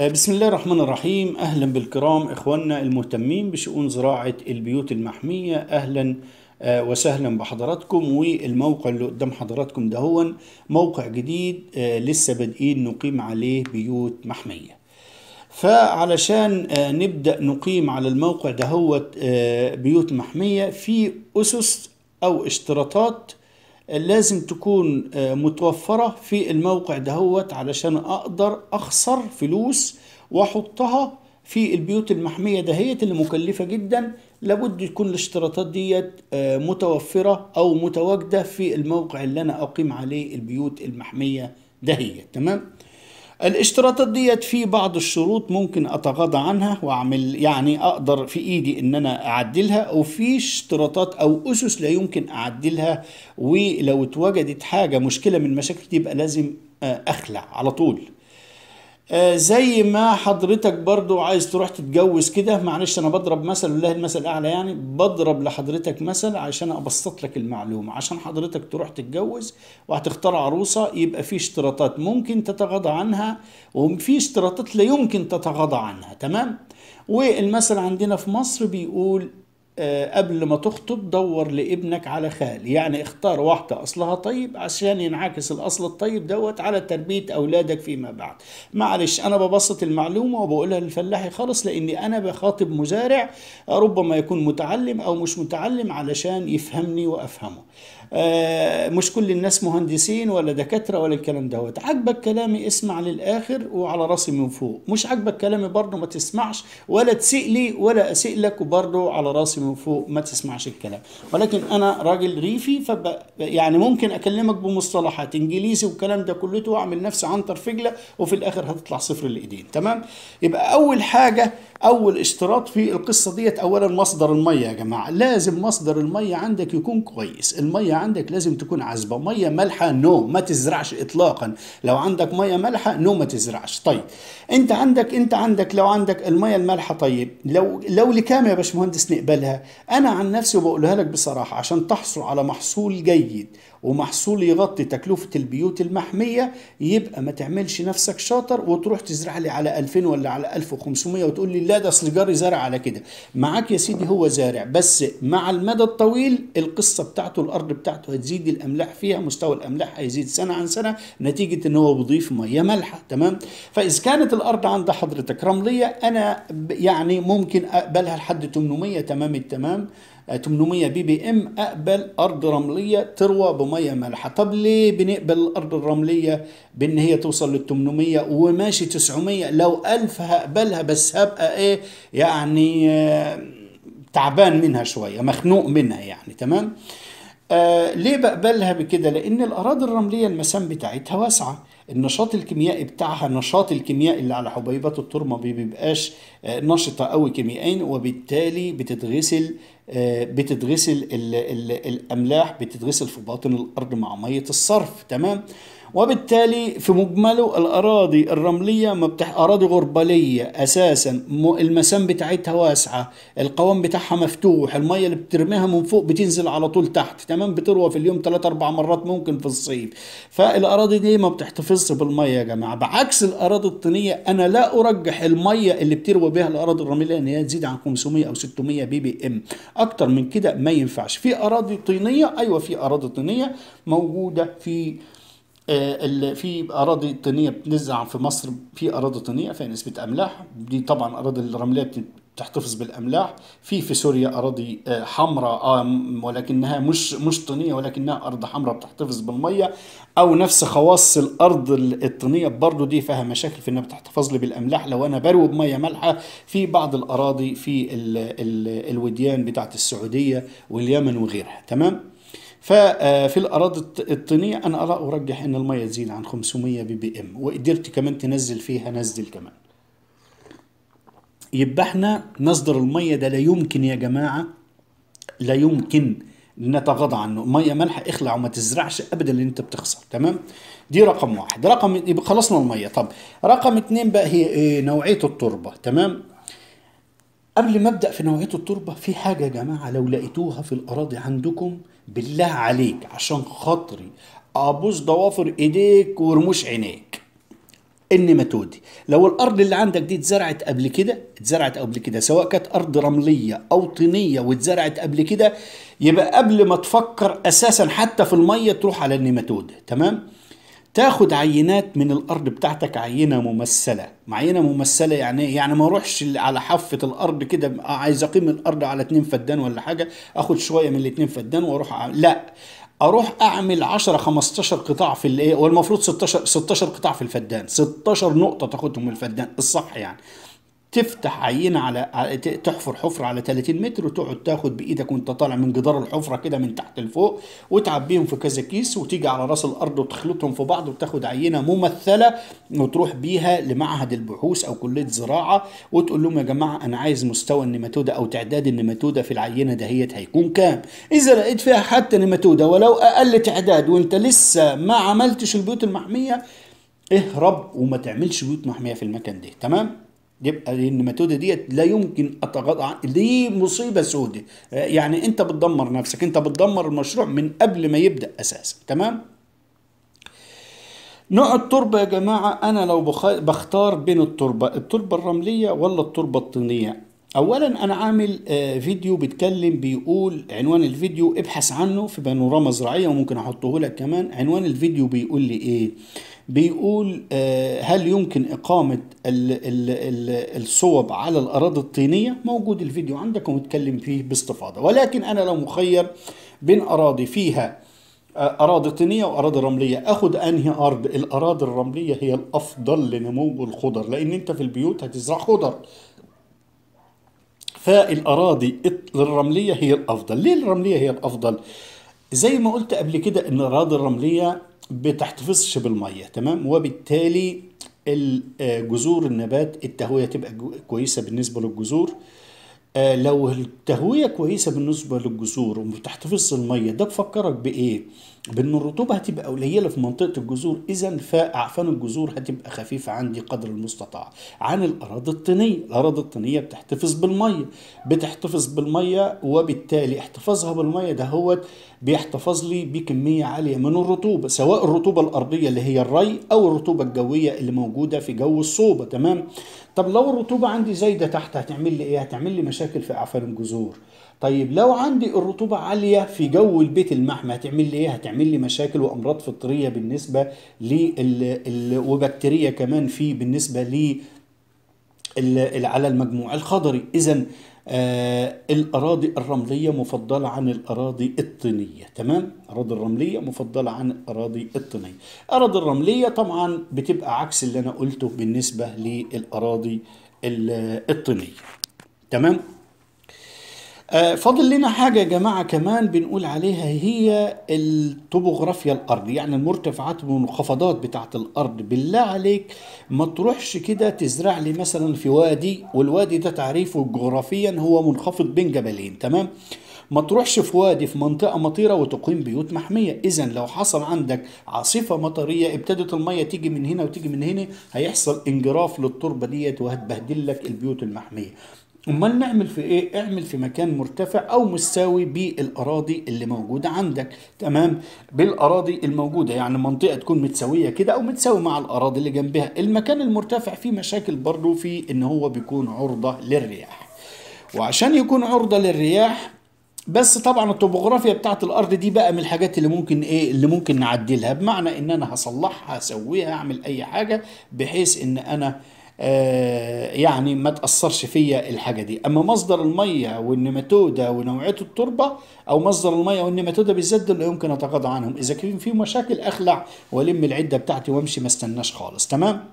بسم الله الرحمن الرحيم. أهلا بالكرام إخواننا المهتمين بشؤون زراعة البيوت المحمية. أهلا آه، وسهلا بحضراتكم. والموقع اللي قدام حضراتكم ده هو موقع جديد آه، لسه بادئين نقيم عليه بيوت محمية. فعلشان آه، نبدأ نقيم على الموقع ده هو بيوت محمية في أسس أو اشتراطات لازم تكون آه، متوفرة في الموقع دهوت علشان أقدر أخسر فلوس وأحطها في البيوت المحمية دهيت اللي مكلفة جدا لابد تكون الاشتراطات ديت آه، متوفرة أو متواجدة في الموقع اللي أنا أقيم عليه البيوت المحمية دهيت تمام؟ الاشتراطات ديت في بعض الشروط ممكن أتغاضى عنها وأعمل يعني أقدر في إيدي إن أنا أعدلها وفي اشتراطات أو أسس لا يمكن أعدلها ولو اتوجدت حاجة مشكلة من المشاكل دي يبقى لازم آه، أخلع على طول. آه، زي ما حضرتك برضو عايز تروح تتجوز كده معلش أنا بضرب مثل الله المثل الأعلى يعني بضرب لحضرتك مثل عشان أبسط لك المعلومة. عشان حضرتك تروح تتجوز وهتختار عروسة يبقى في اشتراطات ممكن تتغاضى عنها وفي اشتراطات لا يمكن تتغاضى عنها تمام؟ والمثل عندنا في مصر بيقول قبل ما تخطب دور لابنك على خال. يعني اختار واحدة أصلها طيب عشان ينعكس الأصل الطيب دوت على تربية أولادك فيما بعد. معلش أنا ببسط المعلومة وبقولها للفلاحي خالص لأني أنا بخاطب مزارع ربما يكون متعلم أو مش متعلم علشان يفهمني وأفهمه. آه، مش كل الناس مهندسين ولا دكاترة ولا الكلام دوت. عجبك كلامي اسمع للآخر وعلى راسي من فوق. مش عجبك كلامي برضه ما تسمعش ولا تسيء لي ولا أسيء لك وبرضه على راسي من فوق ما تسمعش الكلام. ولكن أنا راجل ريفي فب يعني ممكن أكلمك بمصطلحات إنجليزي والكلام ده كلته وأعمل نفسي عنتر فجلة وفي الآخر هتطلع صفر الإيدين تمام؟ يبقى أول حاجة أول اشتراط في القصة ديت أولا مصدر المية يا جماعة. لازم مصدر المية عندك يكون كويس. المية عندك لازم تكون عذبة مية مالحة no ما تزرعش إطلاقا. لو عندك مية مالحة no ما تزرعش. طيب أنت عندك أنت عندك لو عندك المية المالحة طيب لو لو لكام يا باشمهندس نقبلها أنا عن نفسي بقولها لك بصراحة عشان تحصل على محصول جيد. ومحصول يغطي تكلفة البيوت المحمية يبقى ما تعملش نفسك شاطر وتروح تزرع لي على 2000 ولا على 1500 وتقول لي لا ده اصل جاري زرع على كده. معاك يا سيدي هو زارع بس مع المدى الطويل القصة بتاعته الأرض بتاعته هتزيد الأملاح فيها مستوى الأملاح هيزيد سنة عن سنة نتيجة إن هو بيضيف مية مالحة تمام؟ فإذا كانت الأرض عند حضرتك رملية أنا يعني ممكن أقبلها لحد 800 تمام؟ التمام؟ 800 بي بي إم أقبل أرض رملية تروى بمية مالحه طب ليه بنقبل الأرض الرملية بإن هي توصل لل 800 وماشي 900 لو 1000 هقبلها بس هبقى إيه؟ يعني آه، تعبان منها شوية مخنوق منها يعني تمام؟ آه ليه بقبلها بكده؟ لأن الأراضي الرملية المسام بتاعتها واسعة. النشاط الكيميائي بتاعها النشاط الكيميائي اللي على حبيبات التربه ما بيبقاش آه، نشطة قوي كيميائيا وبالتالي بتتغسل آه، بتتغسل ال ال الأملاح بتتغسل في باطن الأرض مع مية الصرف تمام؟ وبالتالي في مجمله الأراضي الرملية ما بتح... أراضي غرباليه أساسا م... المسام بتاعتها واسعة القوام بتاعها مفتوح المية اللي بترميها من فوق بتنزل على طول تحت تمام؟ بتروى في اليوم 3 4 مرات ممكن في الصيف. فالأراضي دي ما بتحتفظش بالمية يا جماعة. بعكس الأراضي الطينية أنا لا أرجح المية اللي بتروى بها الأراضي الرملية إن هي تزيد عن 500 أو 600 بي بي إم. أكتر من كده ما ينفعش. في أراضي طينية أيوه في أراضي طينية موجودة في في أراضي طينيه بتنزع في مصر في أراضي طينيه فيها نسبة أملاح. دي طبعا أراضي الرملية بت- بتحتفظ بالأملاح. في في سوريا أراضي آه، حمراء آه، ولكنها مش مش طينيه ولكنها أرض حمراء بتحتفظ بالمية. أو نفس خواص الأرض ال- الطينيه برضو دي فيها مشاكل في إنها بتحتفظ لي بالأملاح. لو أنا بروي بميه مالحة في بعض الأراضي في ال ال الوديان بتاعت السعودية واليمن وغيرها. تمام؟ ففي الاراضي الط- الطينية أنا لا أرجح إن المية تزيد عن 500 بي بي إم. وقدرت كمان تنزل فيها نزل كمان. يبقى إحنا مصدر المية ده لا يمكن يا جماعة لا يمكن نتغاضى عنه. مية مالحه اخلع وما تزرعش ابدا اللي أنت بتخسر. تمام؟ دي رقم واحد. رقم يبقى خلصنا المية. طب رقم اتنين بقى هي إيه نوعية التربة. تمام؟ قبل ما أبدأ في نوعية التربة في حاجة يا جماعة لو لقيتوها في الأراضي عندكم بالله عليك عشان خاطري أبوس ضوافر إيديك ورموش عينيك. النيماتودي لو الأرض اللي عندك دي اتزرعت قبل كده اتزرعت قبل كده سواء كانت أرض رملية أو طينية واتزرعت قبل كده يبقى قبل ما تفكر أساسا حتى في المية تروح على النيماتود تمام؟ تاخد عينات من الأرض بتاعتك عينة ممثلة عينة ممثلة يعني إيه؟ يعني ما أروحش على حافة الأرض كده عايز أقيم الأرض على اتنين فدان ولا حاجة آخد شوية من الاتنين فدان وأروح أعمل. لا أروح أعمل 10 15 قطاع في الايه والمفروض 16 16 قطاع في الفدان 16 نقطة تاخدهم من الفدان الصح يعني تفتح عينة على تحفر حفرة على 30 متر وتقعد تاخد بإيدك وانت طالع من جدار الحفرة كده من تحت لفوق وتعبيهم في كذا كيس وتيجي على رأس الأرض وتخلطهم في بعض وتاخد عينة ممثلة وتروح بيها لمعهد البحوث أو كلية زراعة وتقول لهم يا جماعة أنا عايز مستوى النيماتوده أو تعداد النيماتوده في العينة دهيت هيكون كام؟ إذا لقيت فيها حتى نيماتوده ولو أقل تعداد وانت لسه ما عملتش البيوت المحمية اهرب وما تعملش بيوت محمية في المكان ده تمام؟ يبقى النيماتوده ديت لا يمكن أتغاضى عن دي مصيبة سودة. يعني أنت بتدمر نفسك. أنت بتدمر المشروع من قبل ما يبدأ أساسا. تمام؟ نوع التربة يا جماعة أنا لو بخ- بختار بين التربة التربة الرملية ولا التربة الطينية؟ أولا أنا عامل آه، فيديو بيتكلم بيقول عنوان الفيديو ابحث عنه في بانوراما زراعية وممكن أحطه لك كمان. عنوان الفيديو بيقول لي إيه؟ بيقول آه، هل يمكن إقامة ال- ال- ال- الصوب على الأراضي الطينية؟ موجود الفيديو عندك ومتكلم فيه باستفاضة. ولكن أنا لو مخير بين أراضي فيها أراضي طينية وأراضي رملية أخد أنهي أرض؟ الأراضي الرملية هي الأفضل لنمو الخضر لأن أنت في البيوت هتزرع خضر. فالأراضي الرملية هي الأفضل. ليه الرملية هي الأفضل؟ زي ما قلت قبل كده إن الأراضي الرملية بتحتفظش بالميه تمام؟ وبالتالي ال- آه، النبات التهوية تبقى كويسة بالنسبة للجذور. آه، لو التهوية كويسة بالنسبة للجذور وبتحتفظ المية ده بفكرك بإيه؟ بأن الرطوبة هتبقى قليلة في منطقة الجذور اذا فأعفان الجذور هتبقى خفيفة عندي قدر المستطاع. عن الأراضي الطينية الأراضي الطينية بتحتفظ بالمية بتحتفظ بالمية وبالتالي احتفاظها بالمية ده هو بيحتفظ لي بكمية عالية من الرطوبة سواء الرطوبة الأرضية اللي هي الري أو الرطوبة الجوية اللي موجودة في جو الصوبة تمام؟ طب لو الرطوبة عندي زايدة تحت هتعمل لي إيه؟ هتعمل لي مشاكل في اعفان الجذور. طيب لو عندي الرطوبة عالية في جو البيت المحمي هتعمل لي إيه؟ هتعمل لي مشاكل وأمراض فطرية بالنسبة لل وبكتيريا كمان في بالنسبة لي ال- على المجموع الخضري. اذا آه الأراضي الرملية مفضلة عن الأراضي الطينية تمام؟ الأراضي الرملية مفضلة عن الأراضي الطينية. الأراضي الرملية طبعا بتبقى عكس اللي أنا قلته بالنسبة للأراضي ال- الطينية تمام؟ فاضل لنا حاجة يا جماعة كمان بنقول عليها هي الطبوغرافيا الأرض يعني المرتفعات والمنخفضات بتاعت الأرض. بالله عليك ما تروحش كده تزرع لي مثلا في وادي والوادي ده تعريفه جغرافيا هو منخفض بين جبلين تمام؟ ما تروحش في وادي في منطقة مطيرة وتقيم بيوت محمية. إذا لو حصل عندك عاصفة مطرية ابتدت المية تيجي من هنا وتيجي من هنا هيحصل انجراف للتربة ديت وهتبهدل لك البيوت المحمية. أمال نعمل في إيه؟ اعمل في مكان مرتفع أو مستوي بالأراضي اللي موجودة عندك. تمام؟ بالأراضي الموجودة يعني منطقة تكون متساوية كده أو متساوي مع الأراضي اللي جنبها. المكان المرتفع فيه مشاكل برضه في إن هو بيكون عرضة للرياح. وعشان يكون عرضة للرياح بس طبعا الطبوغرافيا بتاعت الأرض دي بقى من الحاجات اللي ممكن إيه؟ اللي ممكن نعدلها بمعنى إن أنا هصلحها اسويها اعمل أي حاجة بحيث إن أنا يعني ما تأثرش فيا الحاجة دي. أما مصدر المية والنيماتوده ونوعية التربة أو مصدر المية والنيماتوده بالذات دول يمكن أتغاضى عنهم. إذا كان في مشاكل أخلع وألم العدة بتاعتي وأمشي ما استناش خالص. تمام؟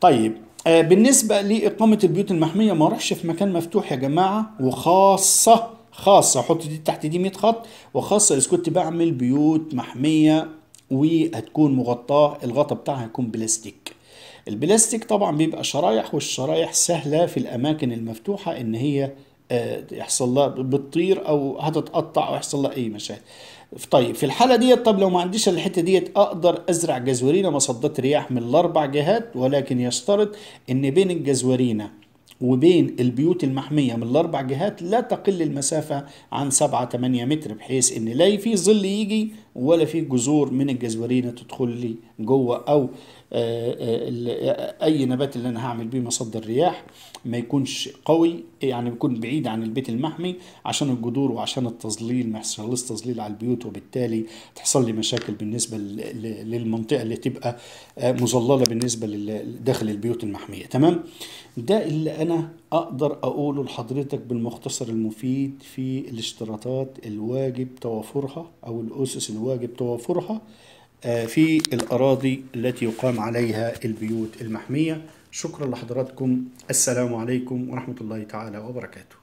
طيب آه، بالنسبة لإقامة البيوت المحمية ما أروحش في مكان مفتوح يا جماعة وخاصة خاصة حط دي تحت دي 100 خط وخاصة إذا كنت بعمل بيوت محمية وهتكون مغطاة الغطا بتاعها هيكون بلاستيك. البلاستيك طبعا بيبقى شرايح والشرايح سهلة في الأماكن المفتوحة إن هي آه، يحصل لها بتطير أو هتتقطع أو يحصل لها أي مشاكل. طيب في الحالة ديت طب لو ما عنديش الحتة ديت أقدر أزرع جزورينة مصدات رياح من الأربع جهات ولكن يشترط إن بين الجزورينة وبين البيوت المحمية من الأربع جهات لا تقل المسافة عن 7 8 متر بحيث إن لا في ظل يجي ولا في جذور من الجزورينة تدخل لي جوه أو آه، ال- أي نبات اللي أنا هعمل بيه مصدر رياح. ما يكونش قوي يعني يكون بعيد عن البيت المحمي عشان الجذور وعشان التظليل ما يحصلش تظليل على البيوت وبالتالي تحصل لي مشاكل بالنسبة ل- ل- للمنطقة اللي تبقى آه، مظللة بالنسبة لل- داخل البيوت المحمية. تمام؟ ده اللي أنا أقدر أقوله لحضرتك بالمختصر المفيد في الاشتراطات الواجب توافرها أو الأسس الواجب توافرها آه، في الأراضي التي يقام عليها البيوت المحمية. شكرا لحضراتكم. السلام عليكم ورحمة الله تعالى وبركاته.